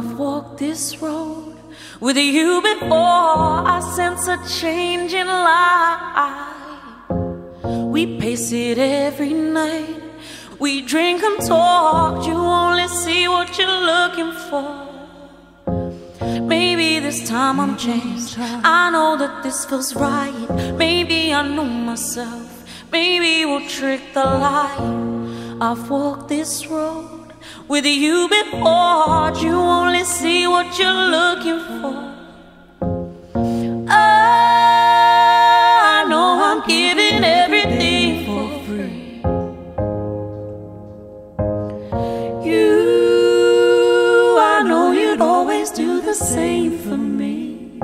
I've walked this road with you before. I sense a change in life. We pace it every night. We drink and talk. You only see what you're looking for. Maybe this time I'm changed. I know that this feels right. Maybe I know myself. Maybe we'll trick the light. I've walked this road with you before. You what you're looking for. I know I'm giving everything for free. You, I know you'd always do the same for me.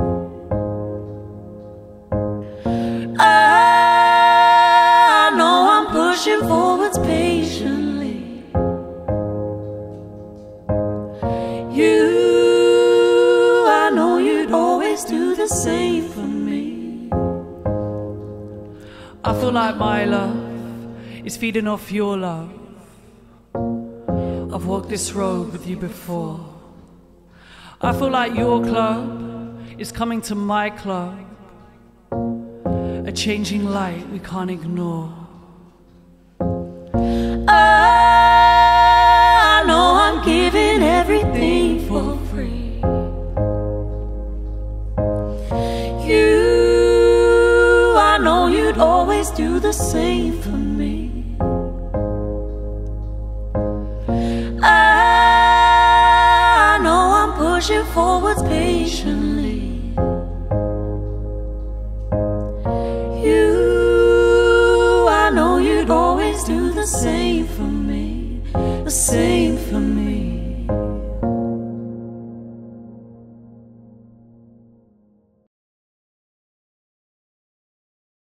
I know I'm pushing forwards patiently. You, always do the same for me. I feel like my love is feeding off your love. I've walked this road with you before. I feel like your club is coming to my club. A changing light we can't ignore. You'd always do the same for me. I know I'm pushing forwards patiently. You, I know you'd always do the same for me, the same for me.